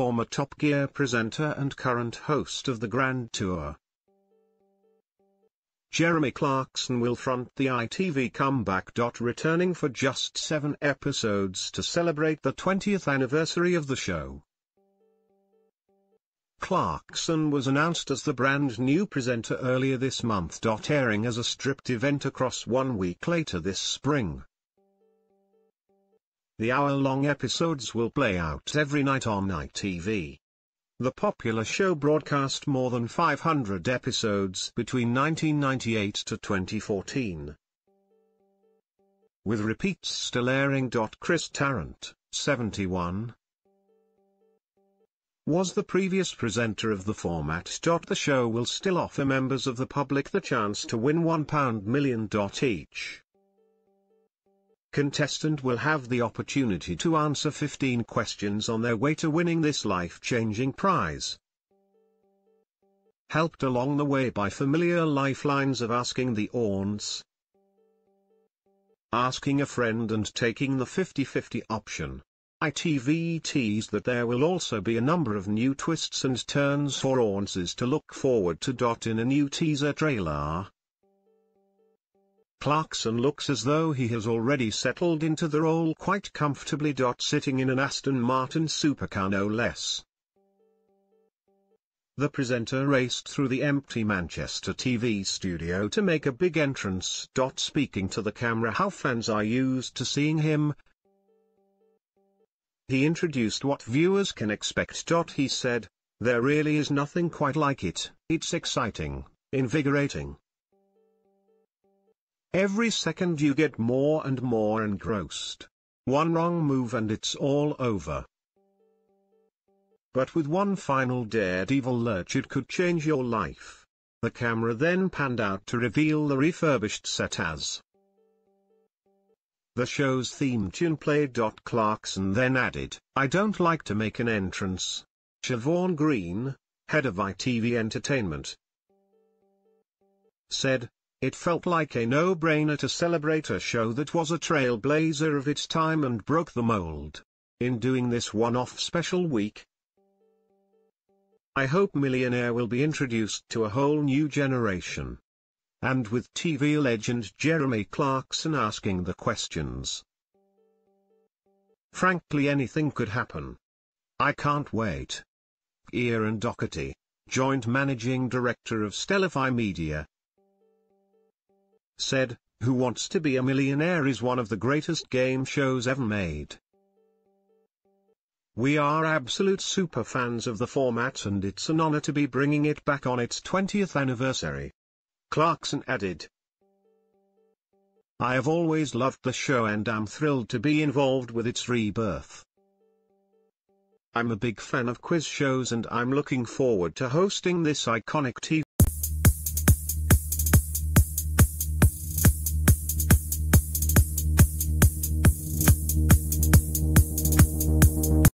former Top Gear presenter and current host of the Grand Tour. Jeremy Clarkson will front the ITV comeback. Returning for just seven episodes to celebrate the 20th anniversary of the show. Clarkson was announced as the brand new presenter earlier this month. Airing as a stripped event across one week later this spring. The hour-long episodes will play out every night on ITV. The popular show broadcast more than 500 episodes between 1998 to 2014. With repeats still airing. Chris Tarrant, 71, was the previous presenter of the format. The show will still offer members of the public the chance to win £1 million each. Contestant will have the opportunity to answer 15 questions on their way to winning this life-changing prize. Helped along the way by familiar lifelines of asking the aunts, asking a friend and taking the 50-50 option. ITV teased that there will also be a number of new twists and turns for audiences to look forward to. In a new teaser trailer, Clarkson looks as though he has already settled into the role quite comfortably. Sitting in an Aston Martin supercar no less. The presenter raced through the empty Manchester TV studio to make a big entrance. Speaking to the camera how fans are used to seeing him. He introduced what viewers can expect. He said, there really is nothing quite like it, it's exciting, invigorating, Every second you get more and more engrossed. One wrong move and it's all over. But with one final daredevil lurch it could change your life. The camera then panned out to reveal the refurbished set as the show's theme tune played. Clarkson then added, I don't like to make an entrance. Siobhan Greene, head of ITV Entertainment, said, it felt like a no-brainer to celebrate a show that was a trailblazer of its time and broke the mold. In doing this one-off special week, I hope Millionaire will be introduced to a whole new generation. And with TV legend Jeremy Clarkson asking the questions. Frankly anything could happen. I can't wait. Ian Doherty, Joint Managing Director of Stellify Media, said, Who Wants to Be a Millionaire is one of the greatest game shows ever made. We are absolute super fans of the format and it's an honor to be bringing it back on its 20th anniversary. Clarkson added. I have always loved the show and am thrilled to be involved with its rebirth. I'm a big fan of quiz shows and I'm looking forward to hosting this iconic TV